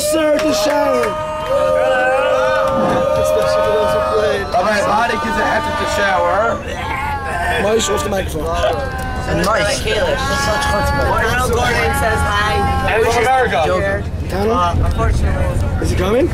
sir, to shower. Alright, body gives a of to shower. Moish off the microphone. Nice. Arnold Gordon says hi. How's America? Tanner, uh, Unfortunately. is he coming?